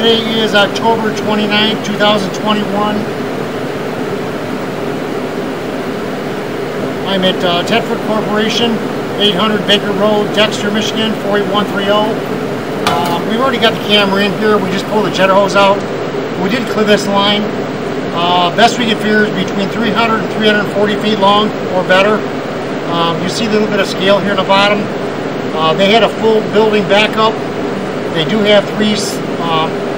Today is October 29, 2021. I'm at uh, Tedford Corporation, 800 Baker Road, Dexter, Michigan, 48130. Uh, we've already got the camera in here. We just pulled the jetter hose out. We did clear this line. Uh, best we can figure is between 300 and 340 feet long or better. Um, you see a little bit of scale here in the bottom. Uh, they had a full building backup. They do have three um,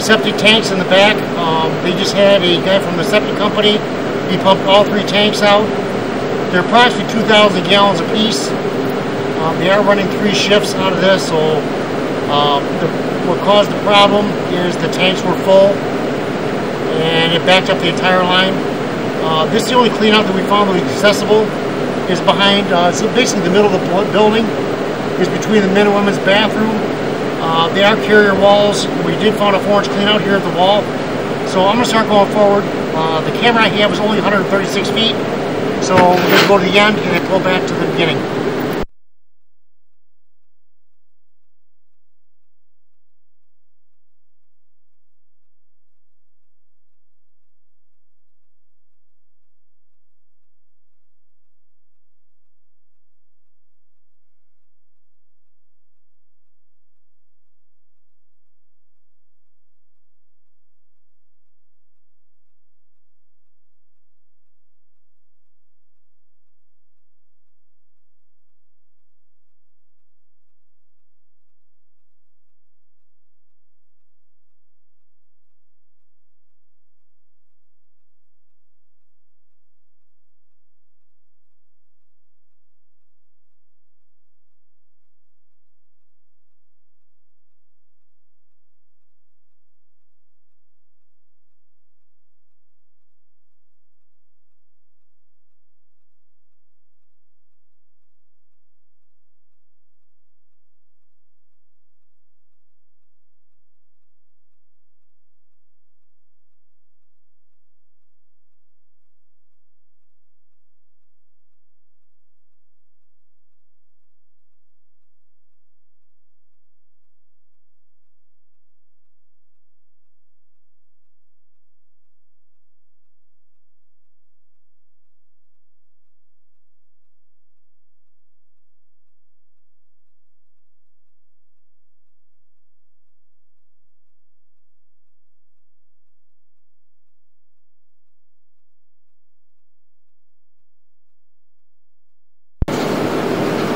septic tanks in the back. Um, they just had a guy from the septic company. He pumped all three tanks out. They're approximately 2,000 gallons apiece. Um, they are running three shifts out of this, so um, the, what caused the problem is the tanks were full and it backed up the entire line. Uh, this is the only cleanout that we found that was accessible is behind, uh, basically the middle of the building is between the men and women's bathroom. Uh, they are carrier walls. We did find a four-inch cleanout here at the wall. So I'm going to start going forward. Uh, the camera I have is only 136 feet. So we're going to go to the end and then pull back to the beginning.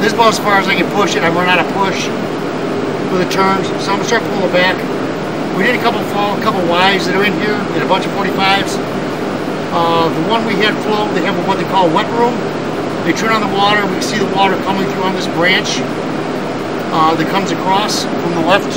This is about as far as I can push it. I run out of push for the turns, so I'm gonna start pulling back. We did a couple fall, a couple wives that are in here, and a bunch of 45s. Uh, the one we had flow, they have what they call wet room. They turn on the water, we can see the water coming through on this branch uh, that comes across from the left